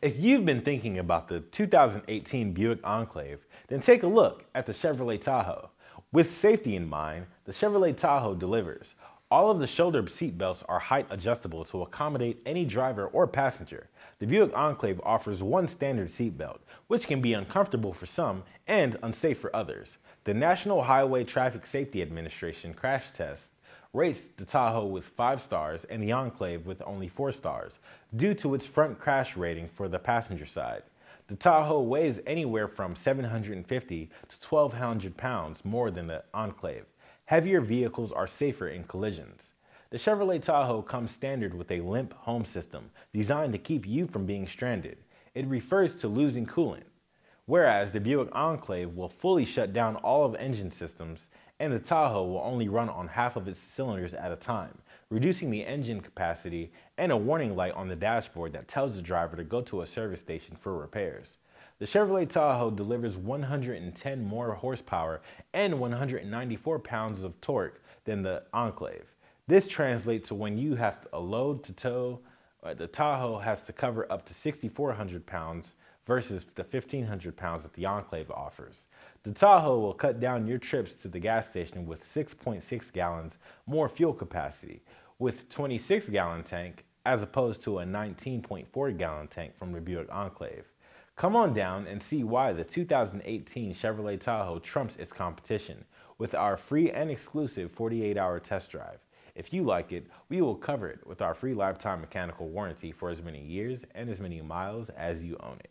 If you've been thinking about the 2018 Buick Enclave, then take a look at the Chevrolet Tahoe. With safety in mind, the Chevrolet Tahoe delivers. All of the shoulder seat belts are height adjustable to accommodate any driver or passenger. The Buick Enclave offers one standard seat belt, which can be uncomfortable for some and unsafe for others. The National Highway Traffic Safety Administration crash test rates the Tahoe with 5 stars and the Enclave with only 4 stars due to its front crash rating for the passenger side. The Tahoe weighs anywhere from 750 to 1200 pounds more than the Enclave. Heavier vehicles are safer in collisions. The Chevrolet Tahoe comes standard with a limp home system designed to keep you from being stranded. It refers to losing coolant. Whereas the Buick Enclave will fully shut down all of engine systems and the Tahoe will only run on half of its cylinders at a time, reducing the engine capacity and a warning light on the dashboard that tells the driver to go to a service station for repairs. The Chevrolet Tahoe delivers 110 more horsepower and 194 pounds of torque than the Enclave. This translates to when you have a load to tow, uh, the Tahoe has to cover up to 6,400 pounds versus the 1,500 pounds that the Enclave offers. The Tahoe will cut down your trips to the gas station with 6.6 gallons more fuel capacity with 26 gallon tank as opposed to a 19.4 gallon tank from the Buick Enclave. Come on down and see why the 2018 Chevrolet Tahoe trumps its competition with our free and exclusive 48 hour test drive. If you like it, we will cover it with our free lifetime mechanical warranty for as many years and as many miles as you own it.